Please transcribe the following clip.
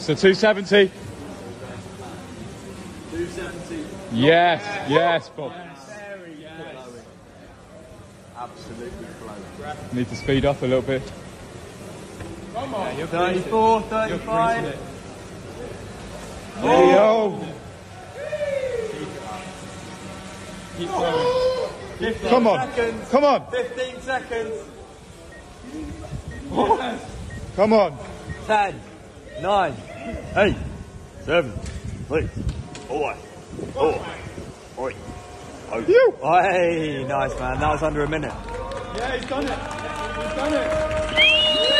So 270. 270. Yes, yes, Bob. Very yes. Absolutely flowing. Need to speed up a little bit. Come on. 34, 35. There you go. Keep flowing. 15 Come on. Seconds. Come on. 15 seconds. Come on. 10, 9, 8, 7, 6, 5, 4, 3, You. Hey, nice man. That was under a minute. Yeah, he's done it. He's done it.